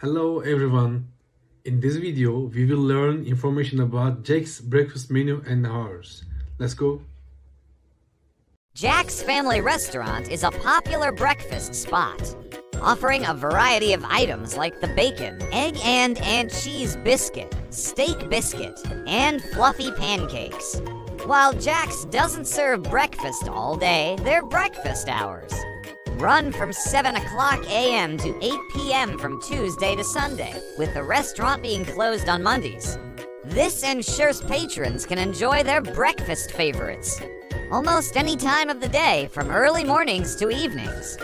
Hello everyone. In this video, we will learn information about Jack's breakfast menu and hours. Let's go. Jack's Family Restaurant is a popular breakfast spot, offering a variety of items like the bacon, egg and and cheese biscuit, steak biscuit, and fluffy pancakes. While Jack's doesn't serve breakfast all day, their breakfast hours. Run from 7 o'clock a.m. to 8 p.m. from Tuesday to Sunday, with the restaurant being closed on Mondays. This ensures patrons can enjoy their breakfast favorites almost any time of the day from early mornings to evenings.